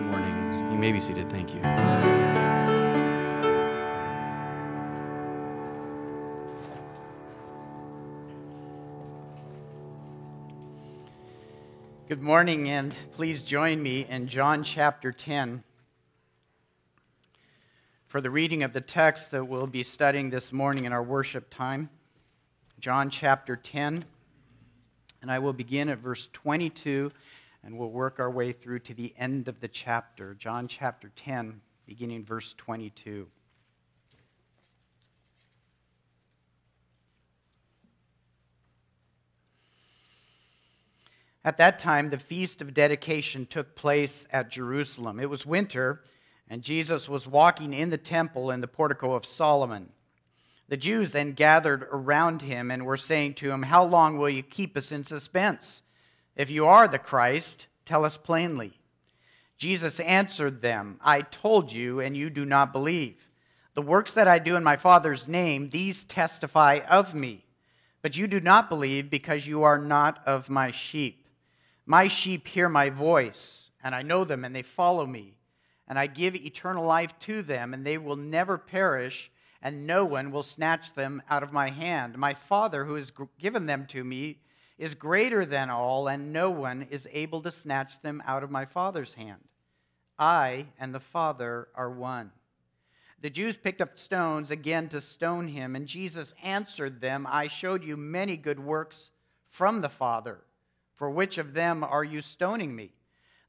morning. You may be seated. Thank you. Good morning, and please join me in John chapter 10 for the reading of the text that we'll be studying this morning in our worship time. John chapter 10, and I will begin at verse 22 and we'll work our way through to the end of the chapter. John chapter 10, beginning verse 22. At that time, the feast of dedication took place at Jerusalem. It was winter, and Jesus was walking in the temple in the portico of Solomon. The Jews then gathered around him and were saying to him, How long will you keep us in suspense? If you are the Christ, tell us plainly. Jesus answered them, I told you, and you do not believe. The works that I do in my Father's name, these testify of me. But you do not believe because you are not of my sheep. My sheep hear my voice, and I know them, and they follow me. And I give eternal life to them, and they will never perish, and no one will snatch them out of my hand. My Father, who has given them to me, is greater than all, and no one is able to snatch them out of my Father's hand. I and the Father are one. The Jews picked up stones again to stone him, and Jesus answered them, I showed you many good works from the Father. For which of them are you stoning me?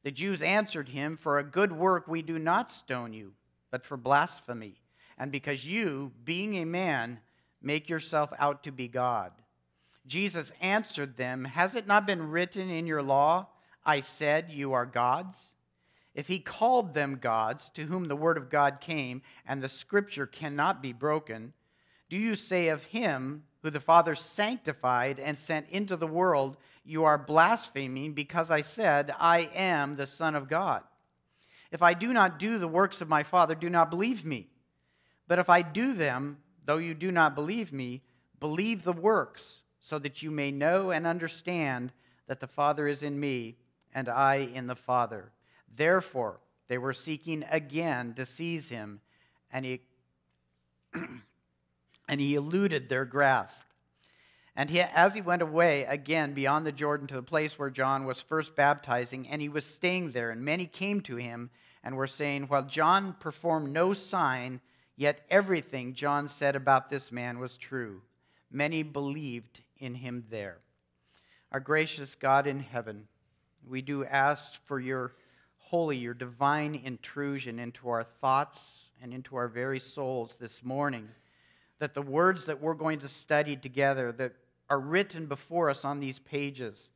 The Jews answered him, For a good work we do not stone you, but for blasphemy, and because you, being a man, make yourself out to be God. Jesus answered them, Has it not been written in your law, I said, You are gods? If he called them gods, to whom the word of God came, and the scripture cannot be broken, do you say of him who the Father sanctified and sent into the world, you are blaspheming because I said, I am the Son of God. If I do not do the works of my Father, do not believe me. But if I do them, though you do not believe me, believe the works, so that you may know and understand that the Father is in me and I in the Father. Therefore, they were seeking again to seize him, and he and he eluded their grasp. And he, as he went away again beyond the Jordan to the place where John was first baptizing, and he was staying there, and many came to him and were saying, While John performed no sign, yet everything John said about this man was true. Many believed in him there. Our gracious God in heaven, we do ask for your holy, your divine intrusion into our thoughts and into our very souls this morning that the words that we're going to study together, that are written before us on these pages,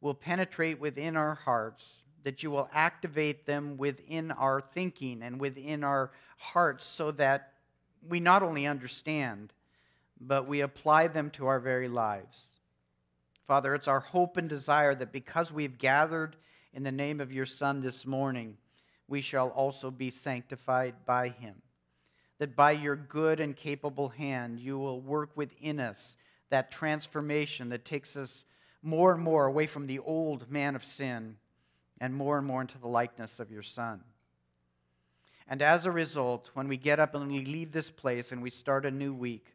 will penetrate within our hearts, that you will activate them within our thinking and within our hearts so that we not only understand, but we apply them to our very lives. Father, it's our hope and desire that because we've gathered in the name of your Son this morning, we shall also be sanctified by him that by your good and capable hand you will work within us that transformation that takes us more and more away from the old man of sin and more and more into the likeness of your Son. And as a result, when we get up and we leave this place and we start a new week,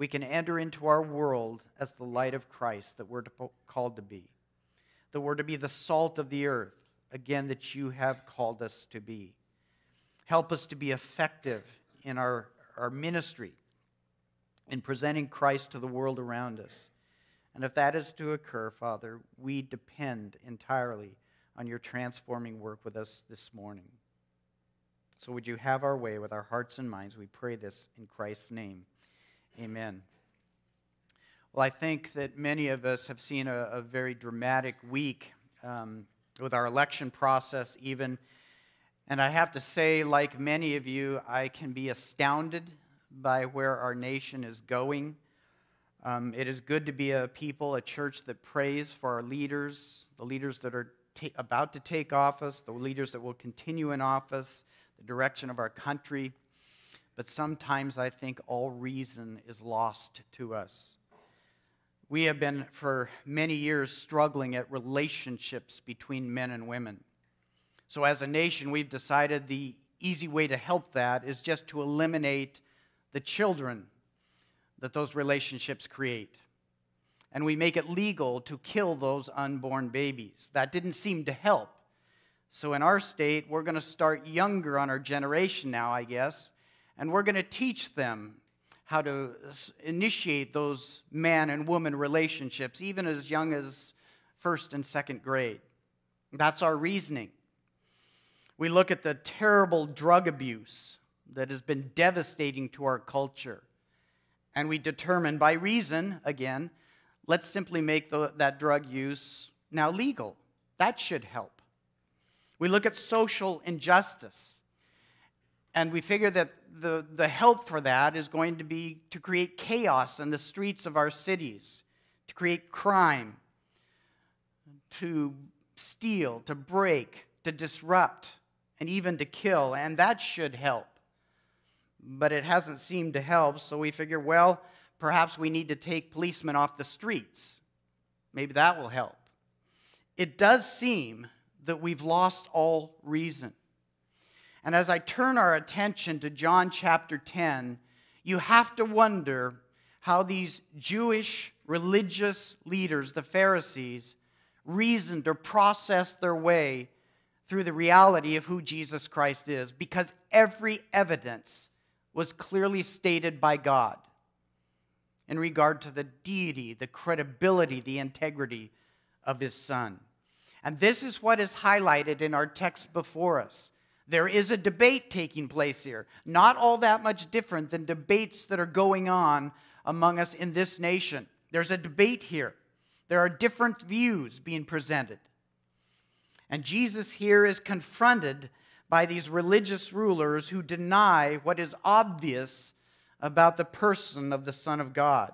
we can enter into our world as the light of Christ that we're called to be. That we're to be the salt of the earth, again, that you have called us to be. Help us to be effective in our, our ministry in presenting Christ to the world around us. And if that is to occur, Father, we depend entirely on your transforming work with us this morning. So would you have our way with our hearts and minds? We pray this in Christ's name. Amen. Well, I think that many of us have seen a, a very dramatic week um, with our election process, even and I have to say, like many of you, I can be astounded by where our nation is going. Um, it is good to be a people, a church that prays for our leaders, the leaders that are ta- about to take office, the leaders that will continue in office, the direction of our country. But sometimes I think all reason is lost to us. We have been for many years struggling at relationships between men and women So, as a nation, we've decided the easy way to help that is just to eliminate the children that those relationships create. And we make it legal to kill those unborn babies. That didn't seem to help. So, in our state, we're going to start younger on our generation now, I guess, and we're going to teach them how to initiate those man and woman relationships, even as young as first and second grade. That's our reasoning. We look at the terrible drug abuse that has been devastating to our culture, and we determine by reason, again, let's simply make the, that drug use now legal. That should help. We look at social injustice. And we figure that the, the help for that is going to be to create chaos in the streets of our cities, to create crime, to steal, to break, to disrupt, and even to kill. And that should help. But it hasn't seemed to help, so we figure, well, perhaps we need to take policemen off the streets. Maybe that will help. It does seem that we've lost all reason. And as I turn our attention to John chapter 10, you have to wonder how these Jewish religious leaders, the Pharisees, reasoned or processed their way through the reality of who Jesus Christ is, because every evidence was clearly stated by God in regard to the deity, the credibility, the integrity of his Son. And this is what is highlighted in our text before us. There is a debate taking place here, not all that much different than debates that are going on among us in this nation. There's a debate here. There are different views being presented. And Jesus here is confronted by these religious rulers who deny what is obvious about the person of the Son of God.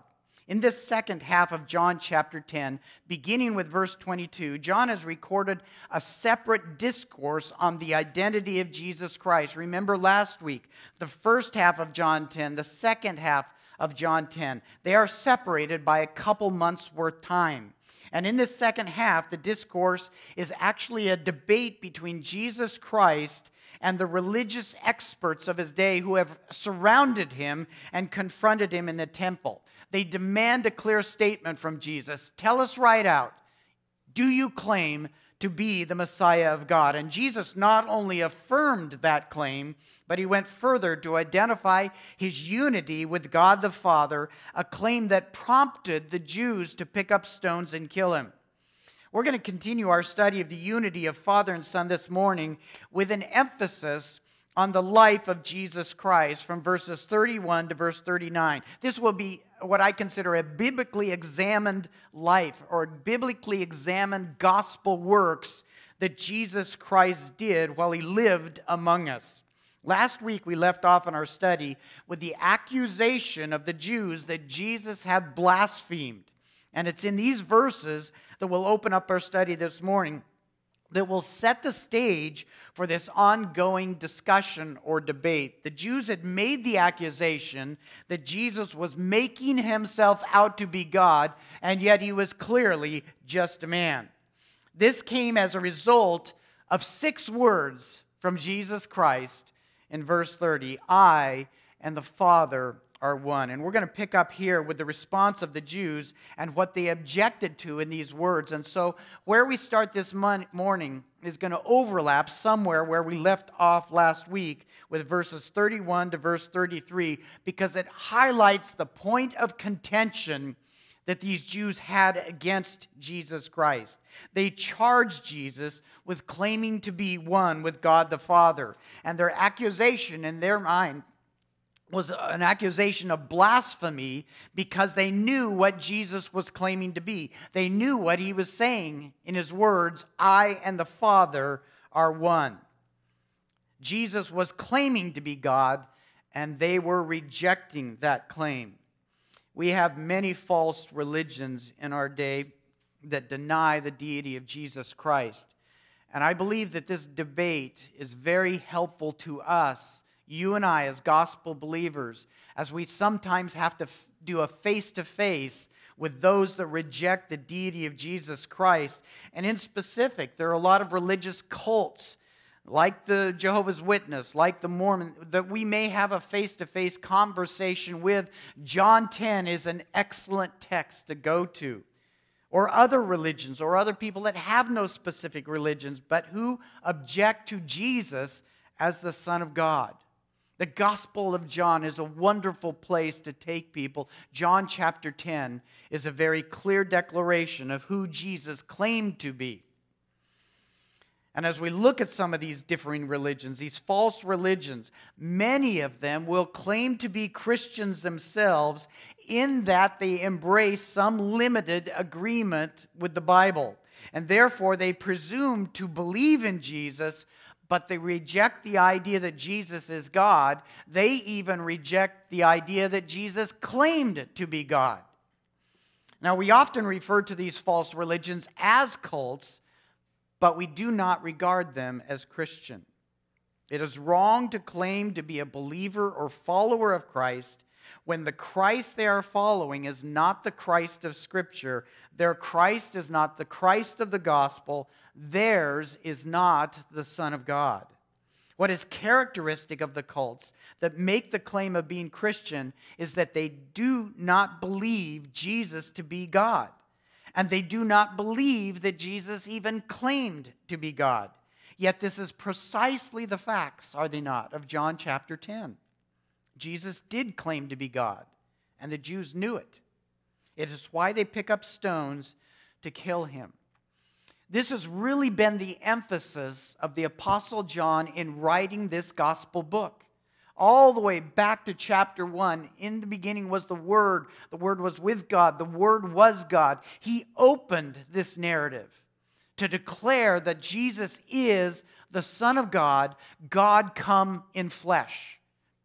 In this second half of John chapter 10, beginning with verse 22, John has recorded a separate discourse on the identity of Jesus Christ. Remember last week, the first half of John 10, the second half of John 10. They are separated by a couple months' worth time. And in this second half, the discourse is actually a debate between Jesus Christ and the religious experts of his day who have surrounded him and confronted him in the temple. They demand a clear statement from Jesus. Tell us right out do you claim to be the Messiah of God? And Jesus not only affirmed that claim, but he went further to identify his unity with God the Father, a claim that prompted the Jews to pick up stones and kill him. We're going to continue our study of the unity of Father and Son this morning with an emphasis on the life of Jesus Christ from verses 31 to verse 39. This will be what I consider a biblically examined life or biblically examined gospel works that Jesus Christ did while he lived among us. Last week, we left off in our study with the accusation of the Jews that Jesus had blasphemed. And it's in these verses that we'll open up our study this morning that will set the stage for this ongoing discussion or debate. The Jews had made the accusation that Jesus was making himself out to be God, and yet he was clearly just a man. This came as a result of six words from Jesus Christ in verse 30 I and the Father are one. And we're going to pick up here with the response of the Jews and what they objected to in these words. And so, where we start this morning is going to overlap somewhere where we left off last week with verses 31 to verse 33 because it highlights the point of contention that these Jews had against Jesus Christ. They charged Jesus with claiming to be one with God the Father. And their accusation in their mind was an accusation of blasphemy because they knew what Jesus was claiming to be. They knew what he was saying in his words, I and the Father are one. Jesus was claiming to be God, and they were rejecting that claim. We have many false religions in our day that deny the deity of Jesus Christ. And I believe that this debate is very helpful to us you and I, as gospel believers, as we sometimes have to f- do a face to face with those that reject the deity of Jesus Christ. And in specific, there are a lot of religious cults like the Jehovah's Witness, like the Mormon, that we may have a face to face conversation with, John 10 is an excellent text to go to. Or other religions, or other people that have no specific religions, but who object to Jesus as the Son of God. The Gospel of John is a wonderful place to take people. John chapter 10 is a very clear declaration of who Jesus claimed to be. And as we look at some of these differing religions, these false religions, many of them will claim to be Christians themselves in that they embrace some limited agreement with the Bible. And therefore, they presume to believe in Jesus, but they reject the idea that Jesus is God. They even reject the idea that Jesus claimed to be God. Now, we often refer to these false religions as cults but we do not regard them as Christian. It is wrong to claim to be a believer or follower of Christ when the Christ they are following is not the Christ of Scripture. Their Christ is not the Christ of the gospel. Theirs is not the Son of God. What is characteristic of the cults that make the claim of being Christian is that they do not believe Jesus to be God and they do not believe that Jesus even claimed to be God. Yet this is precisely the facts, are they not, of John chapter 10. Jesus did claim to be God, and the Jews knew it. It is why they pick up stones to kill him. This has really been the emphasis of the Apostle John in writing this gospel book all the way back to chapter 1. In the beginning was the Word. The Word was with God. The Word was God. He opened this narrative to declare that Jesus is the Son of God, God come in flesh,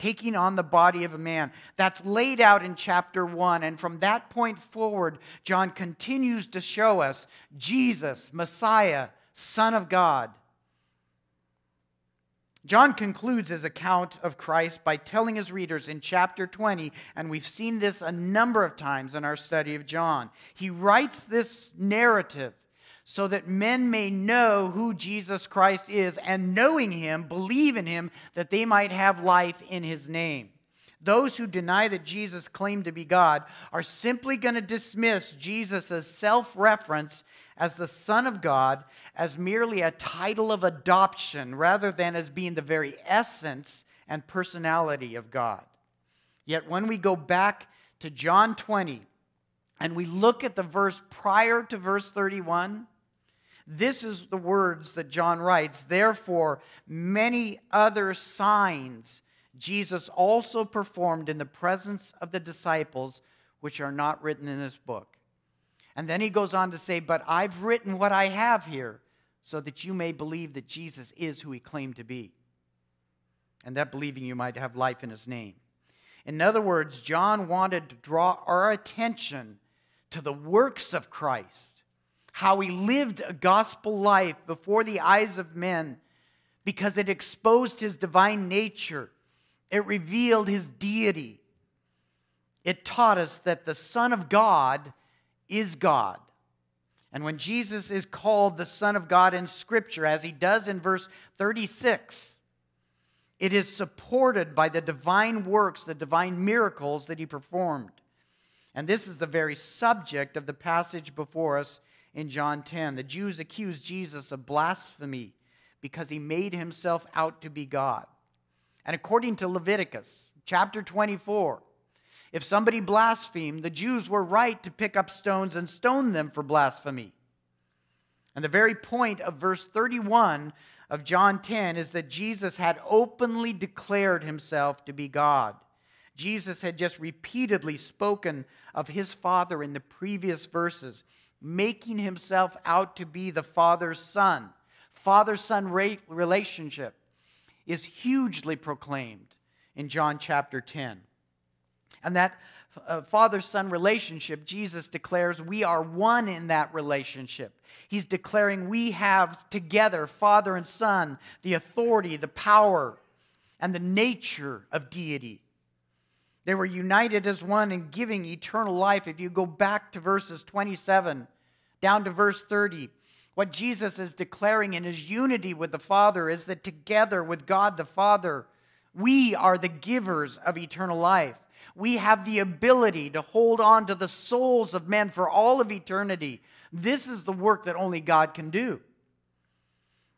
taking on the body of a man. That's laid out in chapter 1. And from that point forward, John continues to show us Jesus, Messiah, Son of God John concludes his account of Christ by telling his readers in chapter 20, and we've seen this a number of times in our study of John. He writes this narrative so that men may know who Jesus Christ is, and knowing him, believe in him, that they might have life in his name. Those who deny that Jesus claimed to be God are simply going to dismiss Jesus' self reference as the Son of God as merely a title of adoption rather than as being the very essence and personality of God. Yet when we go back to John 20 and we look at the verse prior to verse 31, this is the words that John writes. Therefore, many other signs Jesus also performed in the presence of the disciples, which are not written in this book. And then he goes on to say, But I've written what I have here so that you may believe that Jesus is who he claimed to be. And that believing you might have life in his name. In other words, John wanted to draw our attention to the works of Christ, how he lived a gospel life before the eyes of men, because it exposed his divine nature, it revealed his deity. It taught us that the Son of God is God. And when Jesus is called the Son of God in Scripture, as he does in verse 36, it is supported by the divine works, the divine miracles that he performed. And this is the very subject of the passage before us in John 10. The Jews accused Jesus of blasphemy because he made himself out to be God. And according to Leviticus chapter 24, if somebody blasphemed, the Jews were right to pick up stones and stone them for blasphemy. And the very point of verse 31 of John 10 is that Jesus had openly declared himself to be God. Jesus had just repeatedly spoken of his Father in the previous verses, making himself out to be the Father's Son. Father Son relationship is hugely proclaimed in John chapter 10. And that uh, father son relationship, Jesus declares we are one in that relationship. He's declaring we have together, father and son, the authority, the power, and the nature of deity. They were united as one in giving eternal life. If you go back to verses 27 down to verse 30, What Jesus is declaring in his unity with the Father is that together with God the Father, we are the givers of eternal life. We have the ability to hold on to the souls of men for all of eternity. This is the work that only God can do.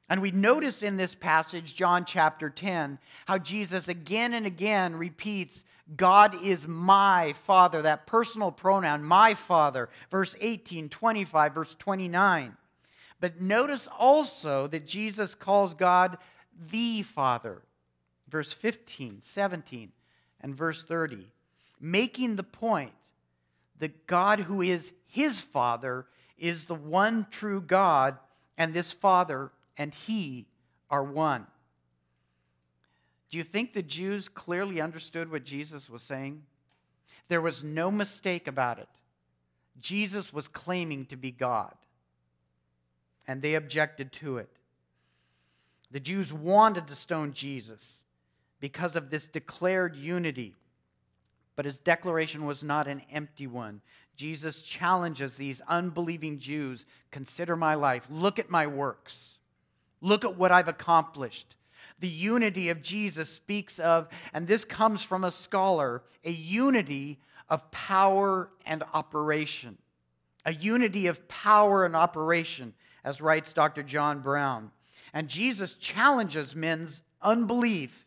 And we notice in this passage, John chapter 10, how Jesus again and again repeats, God is my Father, that personal pronoun, my Father, verse 18, 25, verse 29. But notice also that Jesus calls God the Father, verse 15, 17, and verse 30, making the point that God, who is his Father, is the one true God, and this Father and he are one. Do you think the Jews clearly understood what Jesus was saying? There was no mistake about it. Jesus was claiming to be God and they objected to it. The Jews wanted to stone Jesus because of this declared unity, but his declaration was not an empty one. Jesus challenges these unbelieving Jews consider my life, look at my works, look at what I've accomplished. The unity of Jesus speaks of, and this comes from a scholar, a unity of power and operation. A unity of power and operation as writes Dr. John Brown. And Jesus challenges men's unbelief,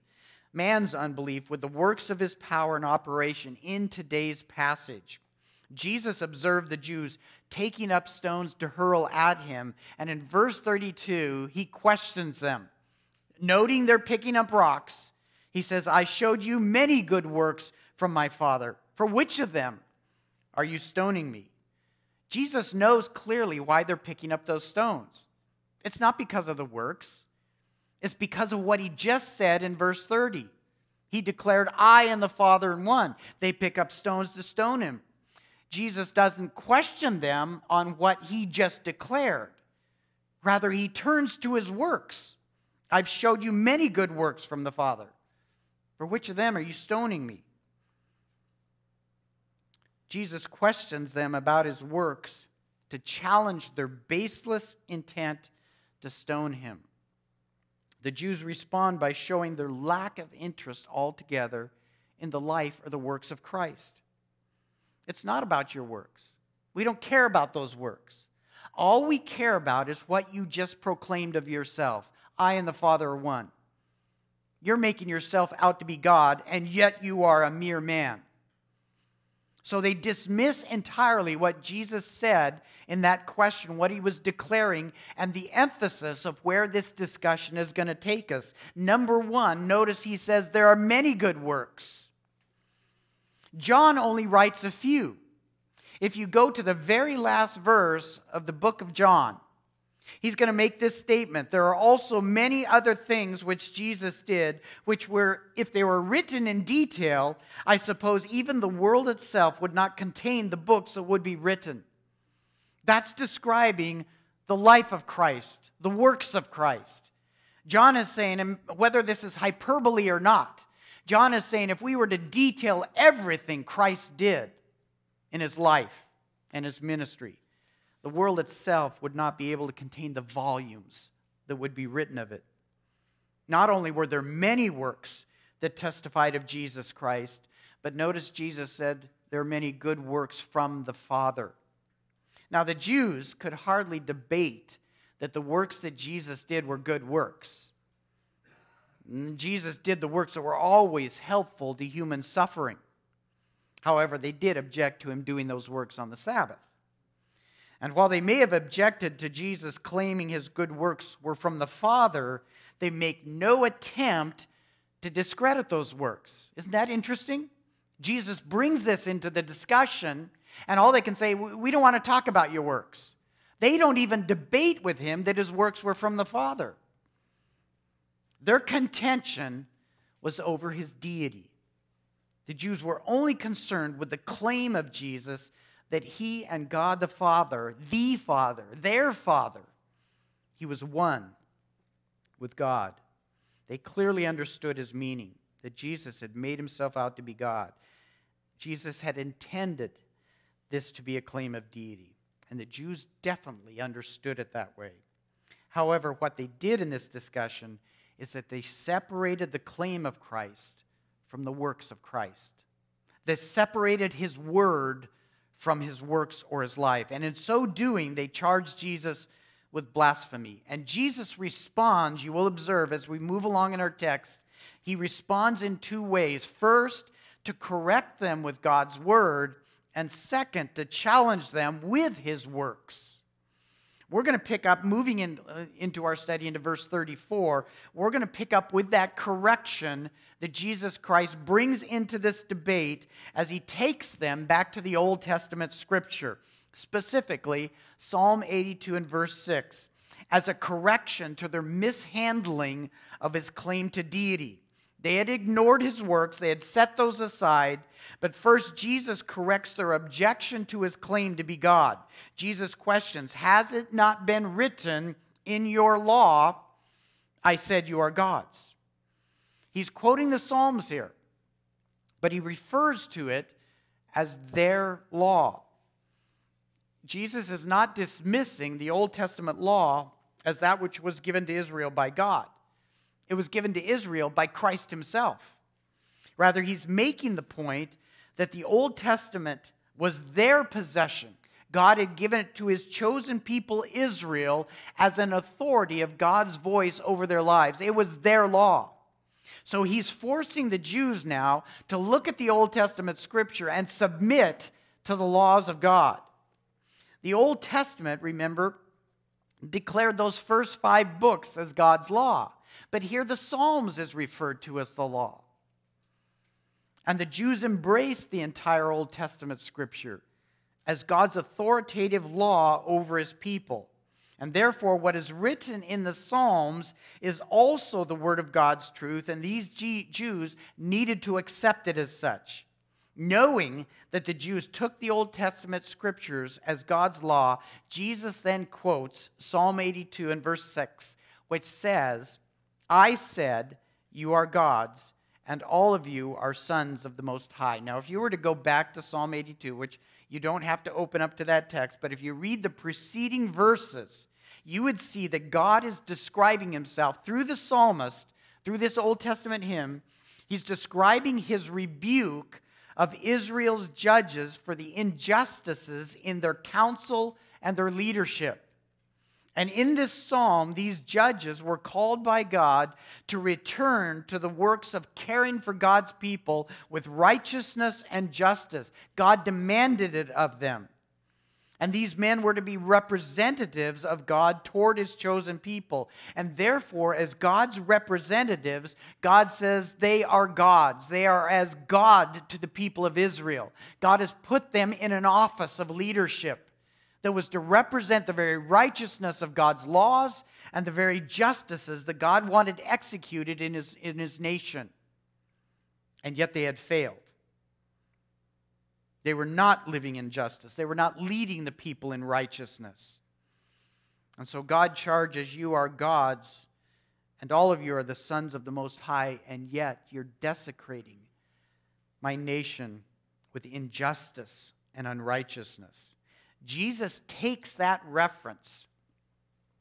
man's unbelief, with the works of his power and operation in today's passage. Jesus observed the Jews taking up stones to hurl at him. And in verse 32, he questions them. Noting they're picking up rocks, he says, I showed you many good works from my Father. For which of them are you stoning me? Jesus knows clearly why they're picking up those stones. It's not because of the works, it's because of what he just said in verse 30. He declared, I and the Father in one. They pick up stones to stone him. Jesus doesn't question them on what he just declared. Rather, he turns to his works. I've showed you many good works from the Father. For which of them are you stoning me? Jesus questions them about his works to challenge their baseless intent to stone him. The Jews respond by showing their lack of interest altogether in the life or the works of Christ. It's not about your works. We don't care about those works. All we care about is what you just proclaimed of yourself I and the Father are one. You're making yourself out to be God, and yet you are a mere man. So they dismiss entirely what Jesus said in that question, what he was declaring, and the emphasis of where this discussion is going to take us. Number one, notice he says there are many good works. John only writes a few. If you go to the very last verse of the book of John, He's going to make this statement. There are also many other things which Jesus did, which were, if they were written in detail, I suppose even the world itself would not contain the books that would be written. That's describing the life of Christ, the works of Christ. John is saying, and whether this is hyperbole or not, John is saying if we were to detail everything Christ did in his life and his ministry, the world itself would not be able to contain the volumes that would be written of it. Not only were there many works that testified of Jesus Christ, but notice Jesus said there are many good works from the Father. Now, the Jews could hardly debate that the works that Jesus did were good works. Mm, Jesus did the works that were always helpful to human suffering. However, they did object to him doing those works on the Sabbath. And while they may have objected to Jesus claiming his good works were from the Father, they make no attempt to discredit those works. Isn't that interesting? Jesus brings this into the discussion, and all they can say, We don't want to talk about your works. They don't even debate with him that his works were from the Father. Their contention was over his deity. The Jews were only concerned with the claim of Jesus that he and God the Father, the Father, their Father, he was one with God. They clearly understood his meaning, that Jesus had made himself out to be God. Jesus had intended this to be a claim of deity. And the Jews definitely understood it that way. However, what they did in this discussion is that they separated the claim of Christ from the works of Christ. They separated his word from his works or his life. And in so doing, they charge Jesus with blasphemy. And Jesus responds, you will observe as we move along in our text, he responds in two ways. First, to correct them with God's word, and second, to challenge them with his works. We're going to pick up, moving in, uh, into our study into verse 34, we're going to pick up with that correction that Jesus Christ brings into this debate as he takes them back to the Old Testament scripture, specifically Psalm 82 and verse 6, as a correction to their mishandling of his claim to deity. They had ignored his works, they had set those aside. But first, Jesus corrects their objection to his claim to be God. Jesus questions Has it not been written in your law, I said you are gods? He's quoting the Psalms here, but he refers to it as their law. Jesus is not dismissing the Old Testament law as that which was given to Israel by God. It was given to Israel by Christ himself. Rather, he's making the point that the Old Testament was their possession. God had given it to his chosen people, Israel, as an authority of God's voice over their lives. It was their law. So he's forcing the Jews now to look at the Old Testament scripture and submit to the laws of God. The Old Testament, remember, declared those first five books as God's law. But here the Psalms is referred to as the law. And the Jews embraced the entire Old Testament scripture as God's authoritative law over his people. And therefore, what is written in the Psalms is also the word of God's truth, and these Jews needed to accept it as such. Knowing that the Jews took the Old Testament scriptures as God's law, Jesus then quotes Psalm 82 and verse 6, which says, I said, You are gods, and all of you are sons of the Most High. Now, if you were to go back to Psalm 82, which you don't have to open up to that text, but if you read the preceding verses, you would see that God is describing himself through the psalmist, through this Old Testament hymn. He's describing his rebuke of Israel's judges for the injustices in their counsel and their leadership. And in this psalm, these judges were called by God to return to the works of caring for God's people with righteousness and justice. God demanded it of them. And these men were to be representatives of God toward his chosen people. And therefore, as God's representatives, God says they are gods. They are as God to the people of Israel. God has put them in an office of leadership that was to represent the very righteousness of God's laws and the very justices that God wanted executed in his, in his nation. And yet they had failed. They were not living in justice, they were not leading the people in righteousness. And so God charges you are gods, and all of you are the sons of the Most High, and yet you're desecrating my nation with injustice and unrighteousness. Jesus takes that reference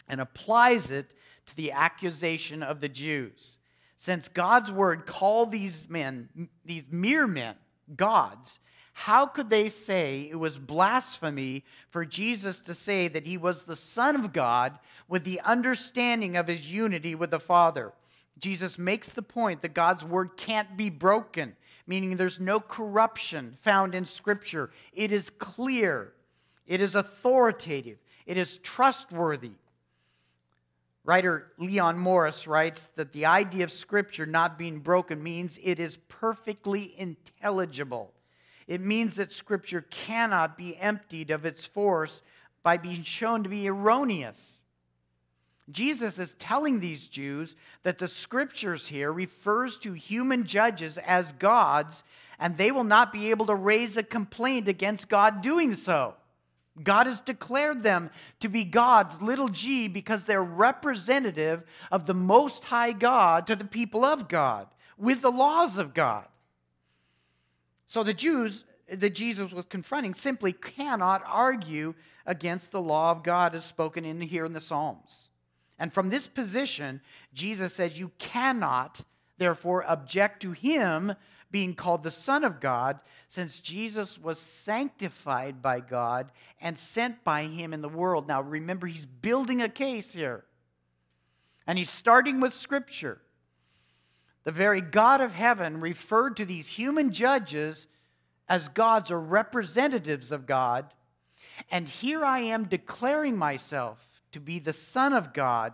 and applies it to the accusation of the Jews. Since God's word called these men, these mere men, gods, how could they say it was blasphemy for Jesus to say that he was the Son of God with the understanding of his unity with the Father? Jesus makes the point that God's word can't be broken, meaning there's no corruption found in Scripture. It is clear, it is authoritative, it is trustworthy. Writer Leon Morris writes that the idea of Scripture not being broken means it is perfectly intelligible. It means that Scripture cannot be emptied of its force by being shown to be erroneous. Jesus is telling these Jews that the Scriptures here refers to human judges as gods, and they will not be able to raise a complaint against God doing so. God has declared them to be gods, little g, because they're representative of the Most High God to the people of God with the laws of God. So the Jews that Jesus was confronting simply cannot argue against the law of God as spoken in here in the Psalms. And from this position, Jesus says you cannot, therefore, object to him being called the Son of God, since Jesus was sanctified by God and sent by him in the world. Now, remember, he's building a case here. And he's starting with Scripture. The very God of heaven referred to these human judges as gods or representatives of God. And here I am declaring myself to be the Son of God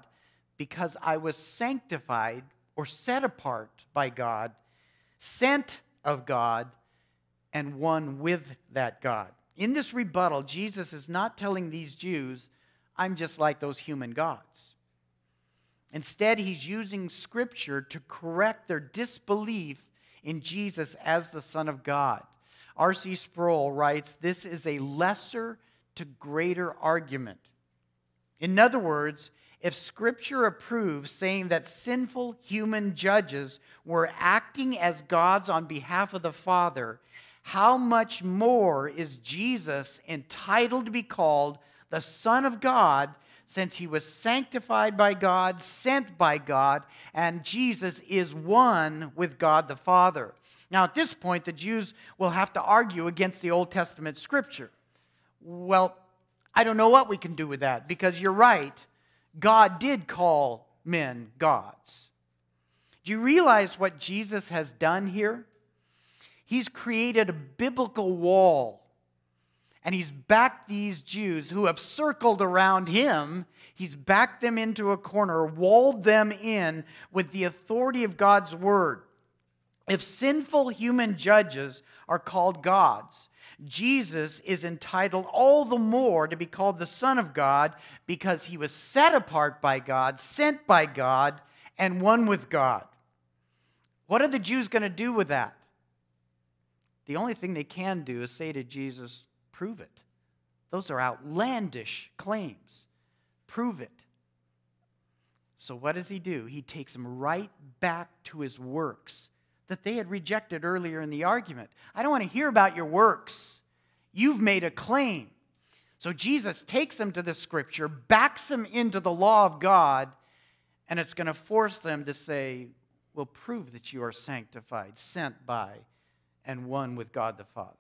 because I was sanctified or set apart by God, sent of God, and one with that God. In this rebuttal, Jesus is not telling these Jews, I'm just like those human gods. Instead, he's using scripture to correct their disbelief in Jesus as the Son of God. R.C. Sproul writes, This is a lesser to greater argument. In other words, if Scripture approves saying that sinful human judges were acting as gods on behalf of the Father, how much more is Jesus entitled to be called the Son of God since he was sanctified by God, sent by God, and Jesus is one with God the Father. Now, at this point, the Jews will have to argue against the Old Testament scripture. Well, I don't know what we can do with that because you're right. God did call men gods. Do you realize what Jesus has done here? He's created a biblical wall and he's backed these Jews who have circled around him. He's backed them into a corner, walled them in with the authority of God's word. If sinful human judges are called gods, Jesus is entitled all the more to be called the Son of God because he was set apart by God, sent by God, and one with God. What are the Jews going to do with that? The only thing they can do is say to Jesus, Prove it. Those are outlandish claims. Prove it. So, what does he do? He takes them right back to his works that they had rejected earlier in the argument. I don't want to hear about your works. You've made a claim. So, Jesus takes them to the scripture, backs them into the law of God, and it's going to force them to say, Well, prove that you are sanctified, sent by, and one with God the Father.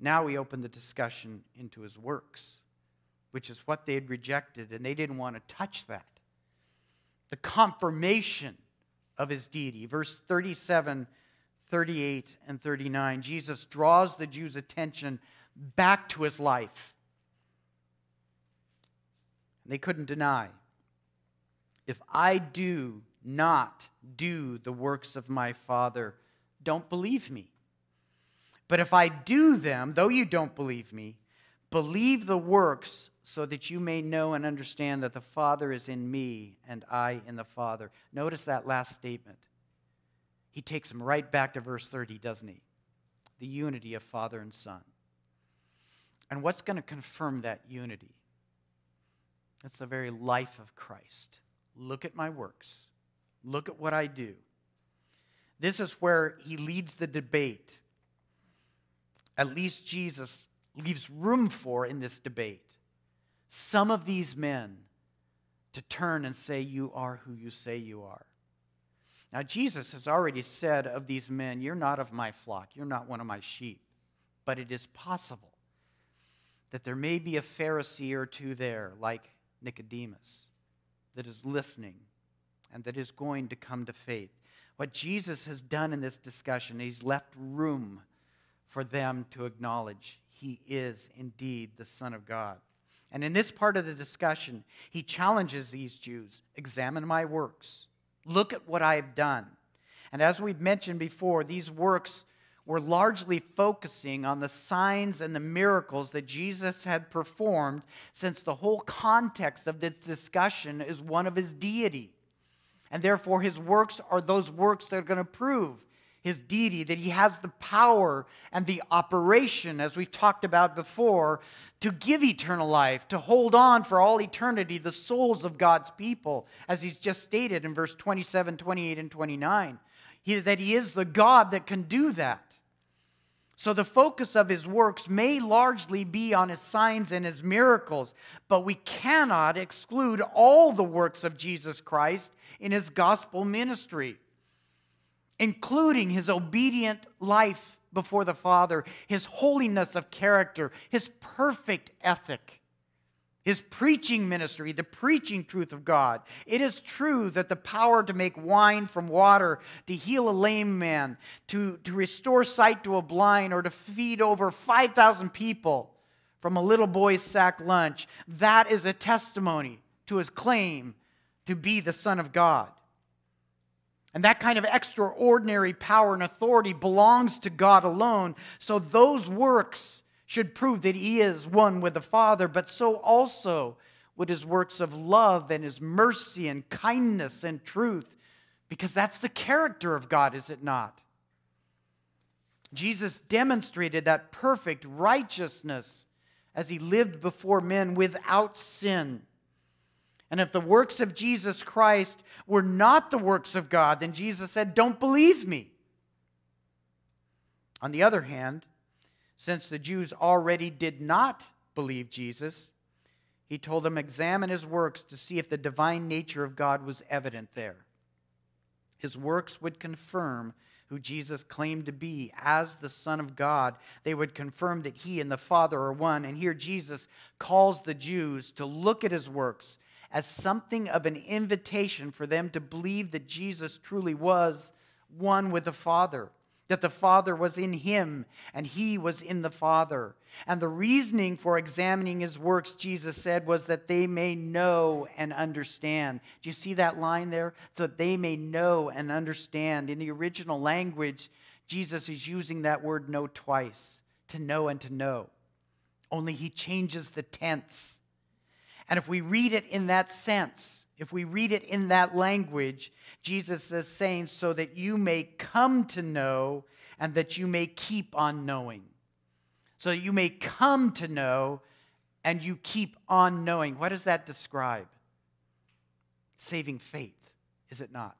Now we open the discussion into his works, which is what they had rejected, and they didn't want to touch that. The confirmation of his deity. Verse 37, 38, and 39, Jesus draws the Jews' attention back to his life. They couldn't deny. If I do not do the works of my Father, don't believe me. But if I do them, though you don't believe me, believe the works so that you may know and understand that the Father is in me and I in the Father. Notice that last statement. He takes him right back to verse 30, doesn't he? The unity of Father and Son. And what's going to confirm that unity? It's the very life of Christ. Look at my works. Look at what I do. This is where he leads the debate at least Jesus leaves room for in this debate some of these men to turn and say, You are who you say you are. Now, Jesus has already said of these men, You're not of my flock, you're not one of my sheep. But it is possible that there may be a Pharisee or two there, like Nicodemus, that is listening and that is going to come to faith. What Jesus has done in this discussion, he's left room for them to acknowledge he is indeed the Son of God. And in this part of the discussion, he challenges these Jews examine my works, look at what I have done. And as we've mentioned before, these works were largely focusing on the signs and the miracles that Jesus had performed, since the whole context of this discussion is one of his deity. And therefore, his works are those works that are going to prove his deity, that he has the power and the operation, as we've talked about before, to give eternal life, to hold on for all eternity the souls of God's people, as he's just stated in verse 27, 28, and 29. He, that he is the God that can do that. So the focus of his works may largely be on his signs and his miracles, but we cannot exclude all the works of Jesus Christ in his gospel ministry, including his obedient life before the Father, his holiness of character, his perfect ethic his preaching ministry, the preaching truth of God. It is true that the power to make wine from water, to heal a lame man, to, to restore sight to a blind, or to feed over 5,000 people from a little boy's sack lunch, that is a testimony to his claim to be the Son of God. And that kind of extraordinary power and authority belongs to God alone. So those works should prove that he is one with the Father, but so also would his works of love and his mercy and kindness and truth, because that's the character of God, is it not? Jesus demonstrated that perfect righteousness as he lived before men without sin. And if the works of Jesus Christ were not the works of God, then Jesus said, Don't believe me. On the other hand, since the Jews already did not believe Jesus, he told them, Examine his works to see if the divine nature of God was evident there. His works would confirm who Jesus claimed to be as the Son of God. They would confirm that he and the Father are one. And here Jesus calls the Jews to look at his works as something of an invitation for them to believe that Jesus truly was one with the Father that the Father was in him and he was in the Father. And the reasoning for examining his works, Jesus said, was that they may know and understand. Do you see that line there? So that they may know and understand. In the original language, Jesus is using that word know twice to know and to know. Only he changes the tense. And if we read it in that sense, if we read it in that language, Jesus is saying, so that you may come to know and that you may keep on knowing. So that you may come to know and you keep on knowing. What does that describe? Saving faith, is it not?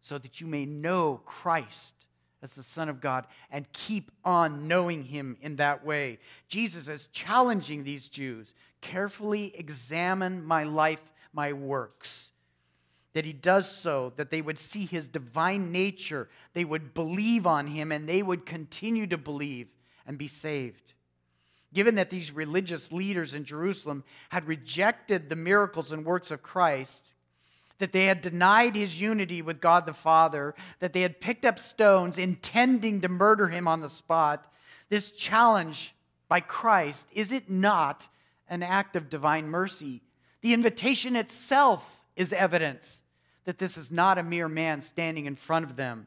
So that you may know Christ as the Son of God and keep on knowing Him in that way. Jesus is challenging these Jews carefully examine my life my works. That he does so, that they would see his divine nature, they would believe on him, and they would continue to believe and be saved. Given that these religious leaders in Jerusalem had rejected the miracles and works of Christ, that they had denied his unity with God the Father, that they had picked up stones intending to murder him on the spot, this challenge by Christ, is it not an act of divine mercy? The invitation itself is evidence that this is not a mere man standing in front of them.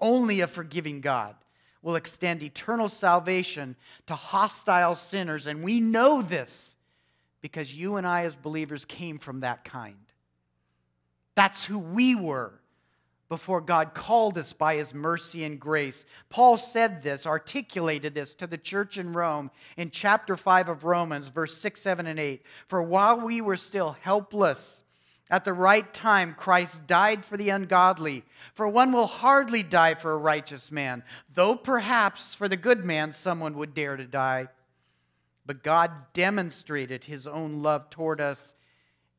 Only a forgiving God will extend eternal salvation to hostile sinners. And we know this because you and I, as believers, came from that kind. That's who we were before God called us by his mercy and grace. Paul said this, articulated this to the church in Rome in chapter 5 of Romans, verse 6, 7, and 8. For while we were still helpless, at the right time, Christ died for the ungodly. For one will hardly die for a righteous man, though perhaps for the good man someone would dare to die. But God demonstrated his own love toward us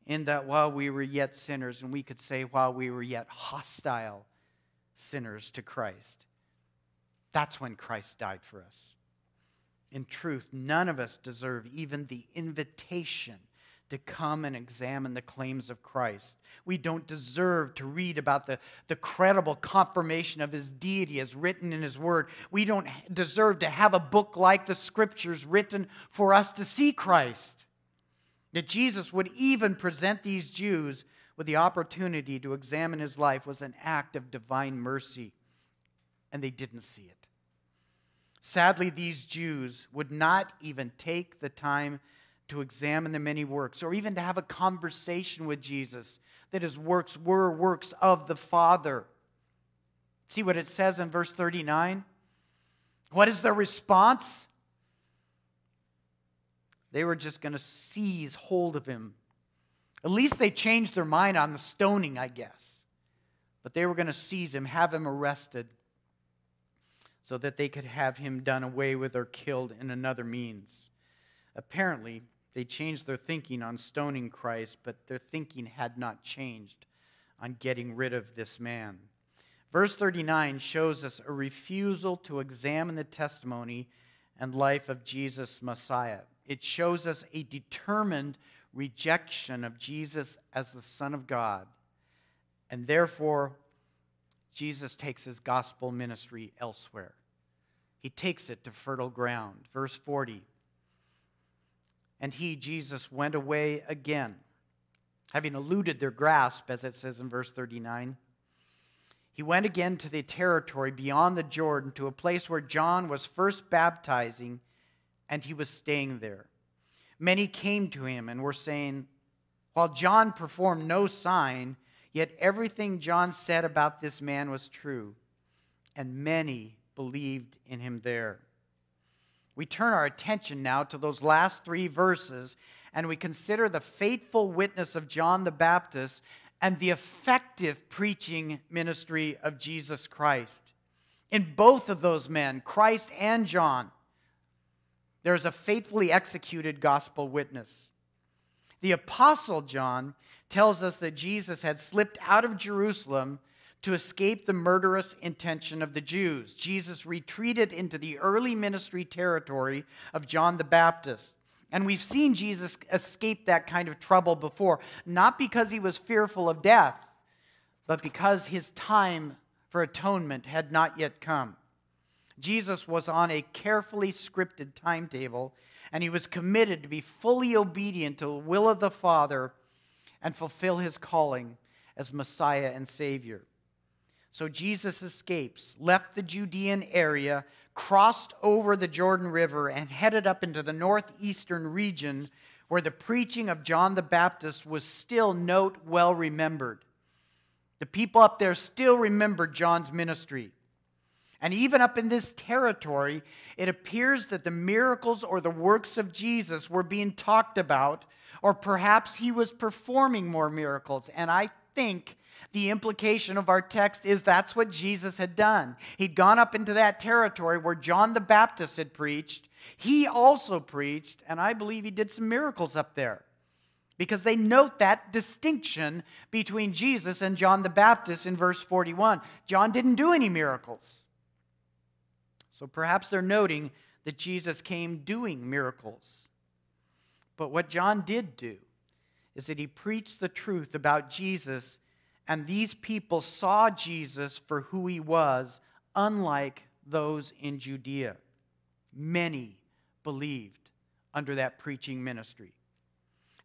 in that while we were yet sinners, and we could say while we were yet hostile sinners to Christ, that's when Christ died for us. In truth, none of us deserve even the invitation to come and examine the claims of Christ. We don't deserve to read about the, the credible confirmation of his deity as written in his word. We don't deserve to have a book like the scriptures written for us to see Christ. That Jesus would even present these Jews with the opportunity to examine his life was an act of divine mercy, and they didn't see it. Sadly, these Jews would not even take the time to examine the many works or even to have a conversation with Jesus that his works were works of the Father. See what it says in verse 39? What is their response? They were just going to seize hold of him. At least they changed their mind on the stoning, I guess. But they were going to seize him, have him arrested. so that they could have him done away with or killed in another means. Apparently, they changed their thinking on stoning Christ, but their thinking had not changed on getting rid of this man. Verse 39 shows us a refusal to examine the testimony and life of Jesus Messiah. It shows us a determined rejection of Jesus as the Son of God. And therefore, Jesus takes his gospel ministry elsewhere. He takes it to fertile ground. Verse 40 And he, Jesus, went away again, having eluded their grasp, as it says in verse 39. He went again to the territory beyond the Jordan to a place where John was first baptizing, and he was staying there. Many came to him and were saying, While John performed no sign, yet everything John said about this man was true, and many believed in him there. We turn our attention now to those last three verses and we consider the faithful witness of John the Baptist and the effective preaching ministry of Jesus Christ. In both of those men, Christ and John, there's a faithfully executed gospel witness. The Apostle John tells us that Jesus had slipped out of Jerusalem to escape the murderous intention of the Jews. Jesus retreated into the early ministry territory of John the Baptist. And we've seen Jesus escape that kind of trouble before, not because he was fearful of death, but because his time for atonement had not yet come. Jesus was on a carefully scripted timetable, and he was committed to be fully obedient to the will of the Father and fulfill his calling as Messiah and Savior. So Jesus escapes, left the Judean area, crossed over the Jordan River, and headed up into the northeastern region where the preaching of John the Baptist was still note well remembered. The people up there still remembered John's ministry. And even up in this territory, it appears that the miracles or the works of Jesus were being talked about, or perhaps he was performing more miracles. And I think the implication of our text is that's what Jesus had done. He'd gone up into that territory where John the Baptist had preached. He also preached, and I believe he did some miracles up there because they note that distinction between Jesus and John the Baptist in verse 41. John didn't do any miracles. So perhaps they're noting that Jesus came doing miracles. But what John did do is that he preached the truth about Jesus and these people saw Jesus for who he was, unlike those in Judea. Many believed under that preaching ministry.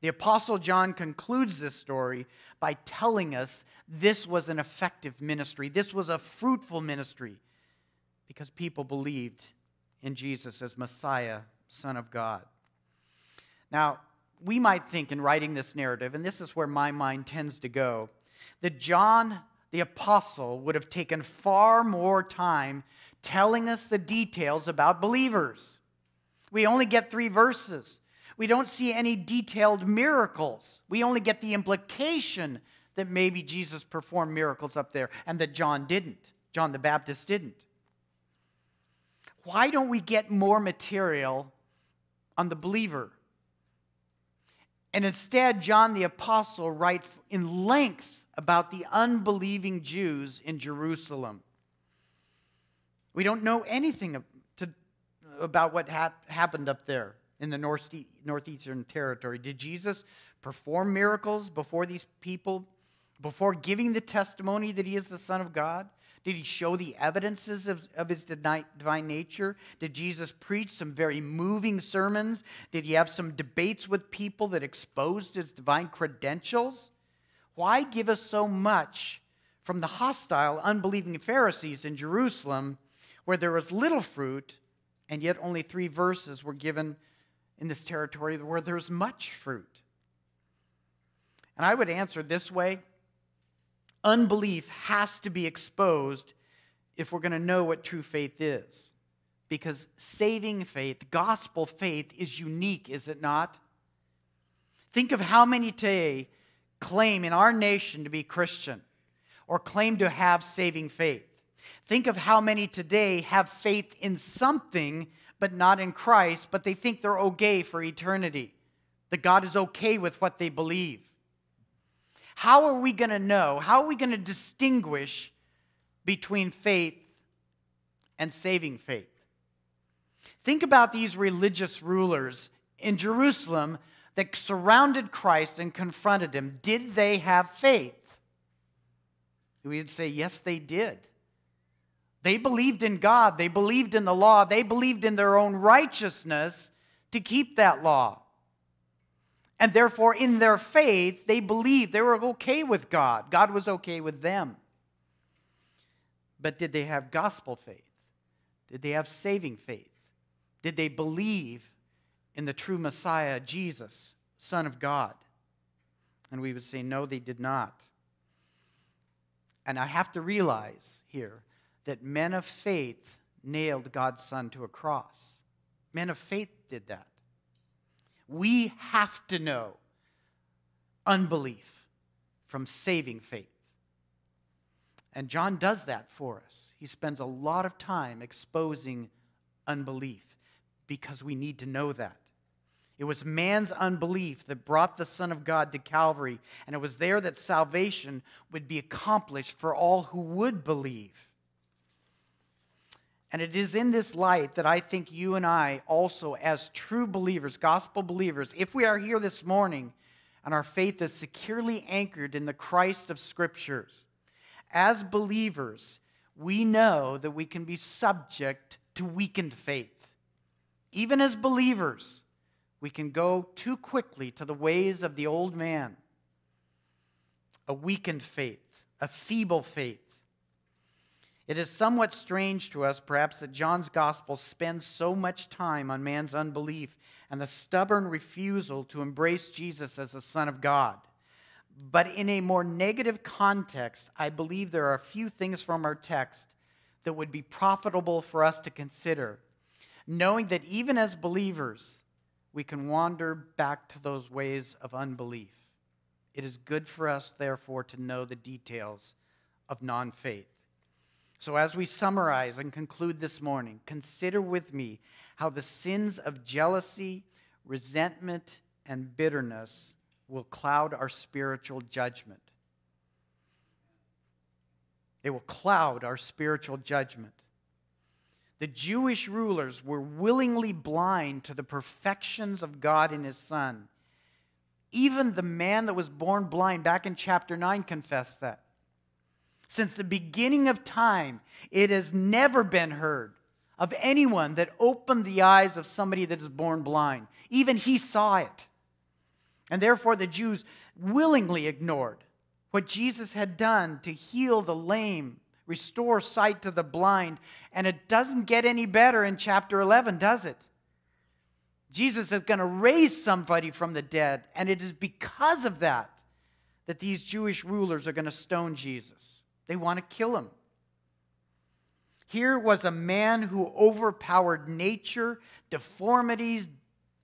The Apostle John concludes this story by telling us this was an effective ministry. This was a fruitful ministry because people believed in Jesus as Messiah, Son of God. Now, we might think in writing this narrative, and this is where my mind tends to go, that John the Apostle would have taken far more time telling us the details about believers. We only get three verses. We don't see any detailed miracles. We only get the implication that maybe Jesus performed miracles up there and that John didn't. John the Baptist didn't. Why don't we get more material on the believer? And instead, John the Apostle writes in length about the unbelieving Jews in Jerusalem. We don't know anything to, about what happened up there in the north, northeastern territory. Did Jesus perform miracles before these people, before giving the testimony that he is the Son of God? Did he show the evidences of, of his divine nature? Did Jesus preach some very moving sermons? Did he have some debates with people that exposed his divine credentials? Why give us so much from the hostile, unbelieving Pharisees in Jerusalem, where there was little fruit, and yet only three verses were given in this territory where there's much fruit? And I would answer this way unbelief has to be exposed if we're going to know what true faith is. Because saving faith, gospel faith, is unique, is it not? Think of how many today claim in our nation to be Christian or claim to have saving faith. Think of how many today have faith in something but not in Christ, but they think they're okay for eternity, that God is okay with what they believe. How are we going to know? How are we going to distinguish between faith and saving faith? Think about these religious rulers in Jerusalem that surrounded Christ and confronted him. Did they have faith? We would say, yes, they did. They believed in God, they believed in the law, they believed in their own righteousness to keep that law. And therefore, in their faith, they believed they were okay with God. God was okay with them. But did they have gospel faith? Did they have saving faith? Did they believe in the true Messiah, Jesus, Son of God? And we would say, no, they did not. And I have to realize here that men of faith nailed God's Son to a cross. Men of faith did that. We have to know unbelief from saving faith. And John does that for us. He spends a lot of time exposing unbelief because we need to know that. It was man's unbelief that brought the Son of God to Calvary, and it was there that salvation would be accomplished for all who would believe. And it is in this light that I think you and I, also as true believers, gospel believers, if we are here this morning and our faith is securely anchored in the Christ of Scriptures, as believers, we know that we can be subject to weakened faith. Even as believers, we can go too quickly to the ways of the old man. A weakened faith, a feeble faith. It is somewhat strange to us, perhaps, that John's gospel spends so much time on man's unbelief and the stubborn refusal to embrace Jesus as the Son of God. But in a more negative context, I believe there are a few things from our text that would be profitable for us to consider, knowing that even as believers, we can wander back to those ways of unbelief. It is good for us, therefore, to know the details of non faith. So, as we summarize and conclude this morning, consider with me how the sins of jealousy, resentment, and bitterness will cloud our spiritual judgment. They will cloud our spiritual judgment. The Jewish rulers were willingly blind to the perfections of God in His Son. Even the man that was born blind back in chapter 9 confessed that. Since the beginning of time, it has never been heard of anyone that opened the eyes of somebody that is born blind. Even he saw it. And therefore, the Jews willingly ignored what Jesus had done to heal the lame, restore sight to the blind. And it doesn't get any better in chapter 11, does it? Jesus is going to raise somebody from the dead. And it is because of that that these Jewish rulers are going to stone Jesus. They want to kill him. Here was a man who overpowered nature, deformities,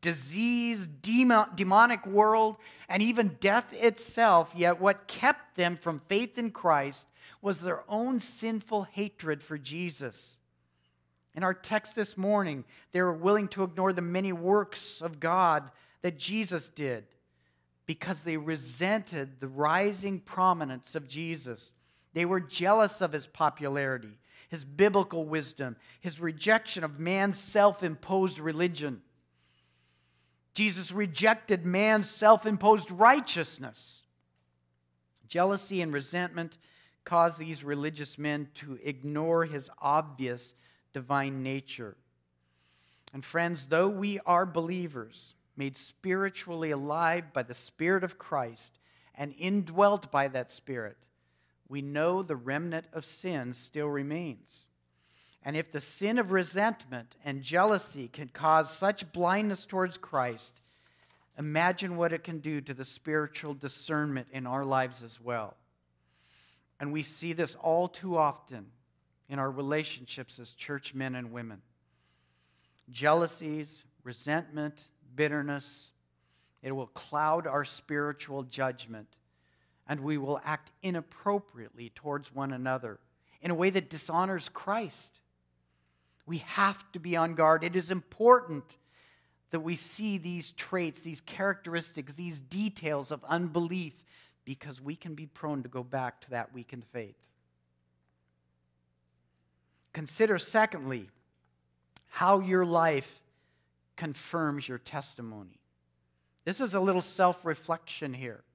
disease, demonic world, and even death itself. Yet what kept them from faith in Christ was their own sinful hatred for Jesus. In our text this morning, they were willing to ignore the many works of God that Jesus did because they resented the rising prominence of Jesus. They were jealous of his popularity, his biblical wisdom, his rejection of man's self imposed religion. Jesus rejected man's self imposed righteousness. Jealousy and resentment caused these religious men to ignore his obvious divine nature. And friends, though we are believers, made spiritually alive by the Spirit of Christ and indwelt by that Spirit, we know the remnant of sin still remains. And if the sin of resentment and jealousy can cause such blindness towards Christ, imagine what it can do to the spiritual discernment in our lives as well. And we see this all too often in our relationships as church men and women. Jealousies, resentment, bitterness, it will cloud our spiritual judgment and we will act inappropriately towards one another in a way that dishonors Christ. We have to be on guard. It is important that we see these traits, these characteristics, these details of unbelief because we can be prone to go back to that weakened faith. Consider, secondly, how your life confirms your testimony. This is a little self reflection here.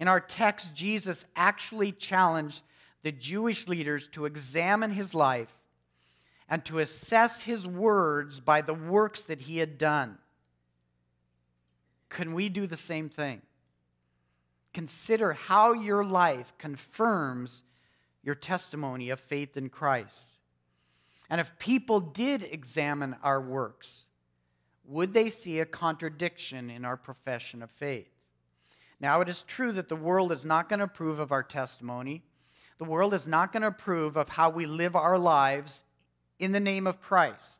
In our text, Jesus actually challenged the Jewish leaders to examine his life and to assess his words by the works that he had done. Can we do the same thing? Consider how your life confirms your testimony of faith in Christ. And if people did examine our works, would they see a contradiction in our profession of faith? Now, it is true that the world is not going to approve of our testimony. The world is not going to approve of how we live our lives in the name of Christ.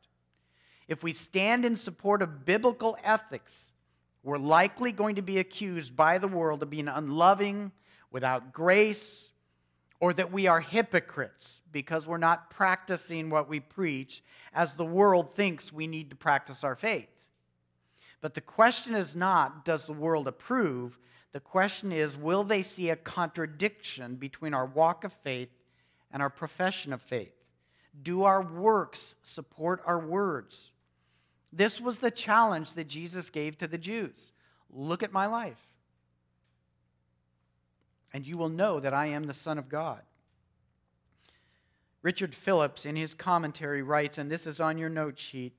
If we stand in support of biblical ethics, we're likely going to be accused by the world of being unloving, without grace, or that we are hypocrites because we're not practicing what we preach as the world thinks we need to practice our faith. But the question is not, does the world approve? The question is, will they see a contradiction between our walk of faith and our profession of faith? Do our works support our words? This was the challenge that Jesus gave to the Jews. Look at my life, and you will know that I am the Son of God. Richard Phillips, in his commentary, writes, and this is on your note sheet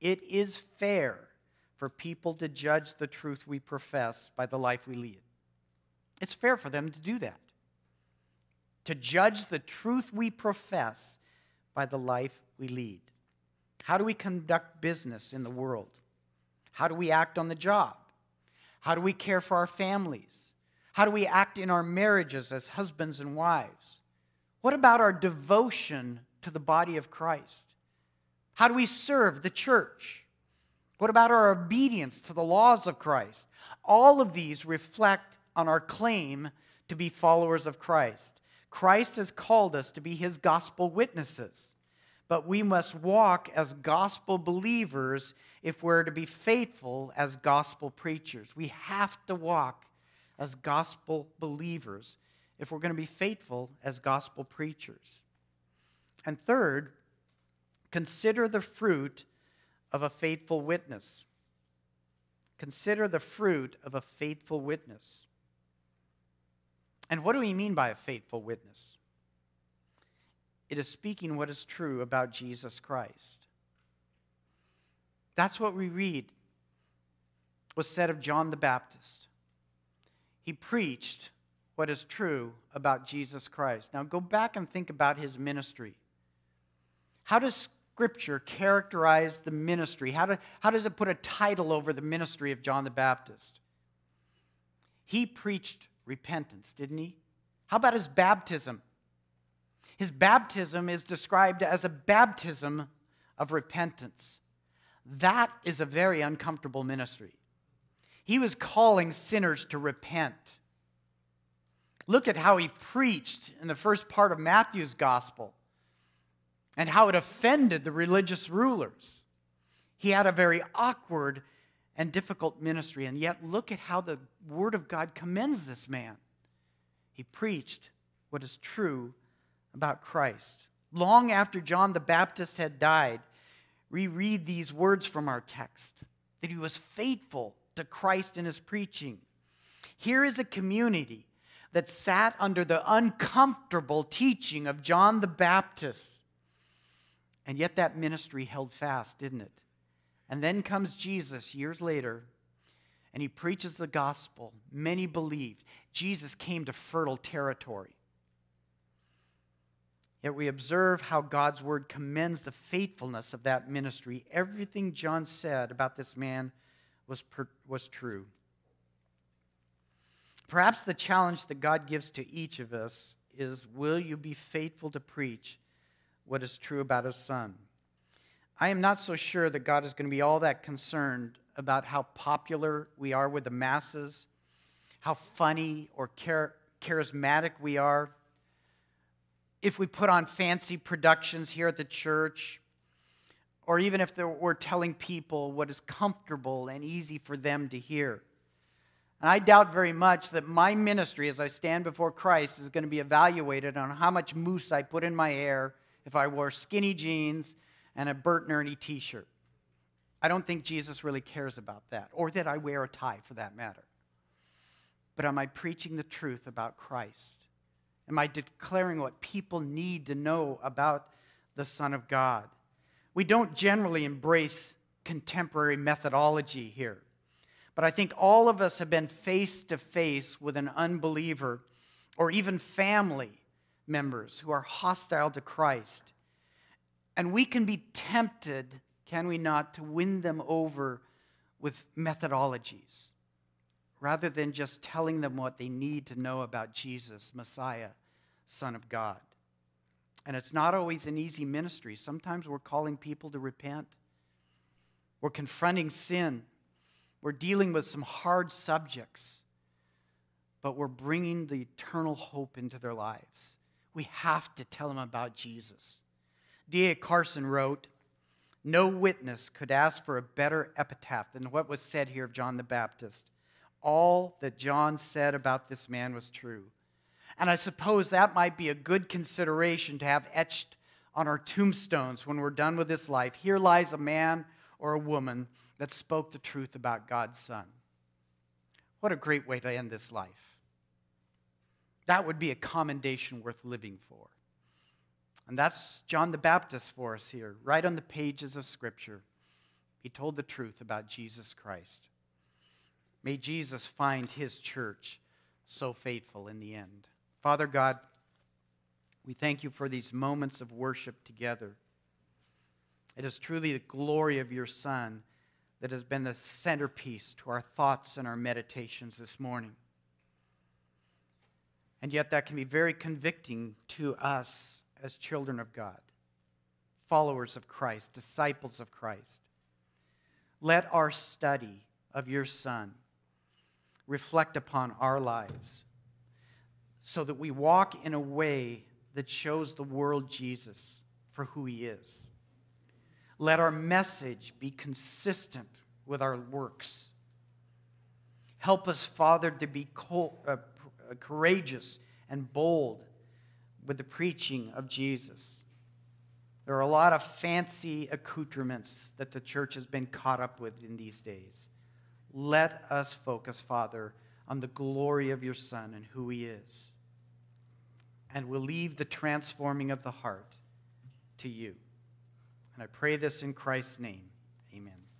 it is fair for people to judge the truth we profess by the life we lead. It's fair for them to do that. To judge the truth we profess by the life we lead. How do we conduct business in the world? How do we act on the job? How do we care for our families? How do we act in our marriages as husbands and wives? What about our devotion to the body of Christ? How do we serve the church? What about our obedience to the laws of Christ? All of these reflect on our claim to be followers of Christ. Christ has called us to be his gospel witnesses. But we must walk as gospel believers if we're to be faithful as gospel preachers. We have to walk as gospel believers if we're going to be faithful as gospel preachers. And third, consider the fruit of a faithful witness. Consider the fruit of a faithful witness. And what do we mean by a faithful witness? It is speaking what is true about Jesus Christ. That's what we read was said of John the Baptist. He preached what is true about Jesus Christ. Now go back and think about his ministry. How does Scripture characterize the ministry? How, do, how does it put a title over the ministry of John the Baptist? He preached repentance, didn't he? How about his baptism? His baptism is described as a baptism of repentance. That is a very uncomfortable ministry. He was calling sinners to repent. Look at how he preached in the first part of Matthew's gospel and how it offended the religious rulers. He had a very awkward and difficult ministry. And yet, look at how the Word of God commends this man. He preached what is true about Christ. Long after John the Baptist had died, we read these words from our text that he was faithful to Christ in his preaching. Here is a community that sat under the uncomfortable teaching of John the Baptist. And yet that ministry held fast, didn't it? And then comes Jesus years later, and he preaches the gospel. Many believed. Jesus came to fertile territory. Yet we observe how God's word commends the faithfulness of that ministry. Everything John said about this man was, per, was true. Perhaps the challenge that God gives to each of us is will you be faithful to preach what is true about his son? I am not so sure that God is going to be all that concerned about how popular we are with the masses, how funny or char- charismatic we are. if we put on fancy productions here at the church, or even if we're telling people what is comfortable and easy for them to hear. And I doubt very much that my ministry, as I stand before Christ, is going to be evaluated on how much mousse I put in my hair if I wore skinny jeans and a Bert and Ernie t shirt. I don't think Jesus really cares about that, or that I wear a tie for that matter. But am I preaching the truth about Christ? Am I declaring what people need to know about the Son of God? We don't generally embrace contemporary methodology here. But I think all of us have been face to face with an unbeliever or even family members who are hostile to Christ. And we can be tempted, can we not, to win them over with methodologies rather than just telling them what they need to know about Jesus, Messiah, Son of God. And it's not always an easy ministry. Sometimes we're calling people to repent, we're confronting sin we're dealing with some hard subjects, but we're bringing the eternal hope into their lives. We have to tell them about Jesus. D.A. Carson wrote, No witness could ask for a better epitaph than what was said here of John the Baptist. All that John said about this man was true. And I suppose that might be a good consideration to have etched on our tombstones when we're done with this life. Here lies a man or a woman that spoke the truth about God's Son. What a great way to end this life. That would be a commendation worth living for. And that's John the Baptist for us here, right on the pages of Scripture. He told the truth about Jesus Christ. May Jesus find his church so faithful in the end. Father God, we thank you for these moments of worship together. It is truly the glory of your Son that has been the centerpiece to our thoughts and our meditations this morning. And yet, that can be very convicting to us as children of God, followers of Christ, disciples of Christ. Let our study of your Son reflect upon our lives so that we walk in a way that shows the world Jesus for who he is. Let our message be consistent with our works. Help us, Father, to be uh, uh, Uh, courageous and bold with the preaching of Jesus. There are a lot of fancy accoutrements that the church has been caught up with in these days. Let us focus, Father, on the glory of your Son and who he is. And we'll leave the transforming of the heart to you. And I pray this in Christ's name. Amen.